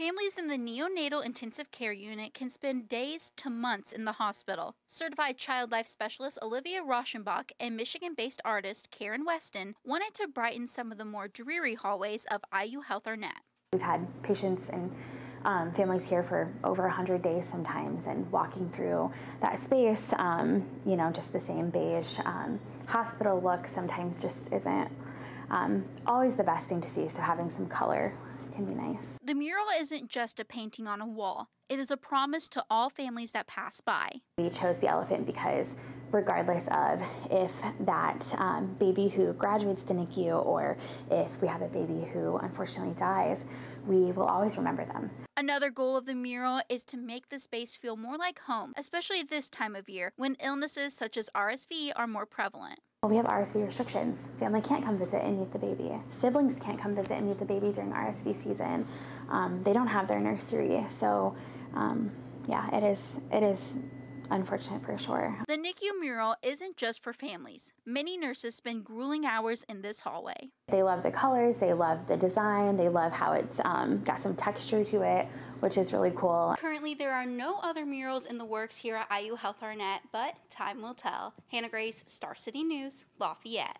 Families in the neonatal intensive care unit can spend days to months in the hospital. Certified child life specialist Olivia Rauschenbach and Michigan based artist Karen Weston wanted to brighten some of the more dreary hallways of IU Health Arnett. We've had patients and um, families here for over 100 days sometimes, and walking through that space, um, you know, just the same beige um, hospital look sometimes just isn't um, always the best thing to see. So having some color can be nice. The mural isn't just a painting on a wall, it is a promise to all families that pass by. We chose the elephant because regardless of if that um, baby who graduates the NICU or if we have a baby who unfortunately dies, we will always remember them. Another goal of the mural is to make the space feel more like home, especially this time of year when illnesses such as RSV are more prevalent. We have RSV restrictions. Family can't come visit and meet the baby. Siblings can't come visit and meet the baby during RSV season. Um, they don't have their nursery, so um, yeah, it is it is unfortunate for sure. The NICU mural isn't just for families. Many nurses spend grueling hours in this hallway. They love the colors, they love the design, they love how it's um, got some texture to it, which is really cool. Currently, there are no other murals in the works here at IU Health Arnett, but time will tell. Hannah Grace, Star City News, Lafayette.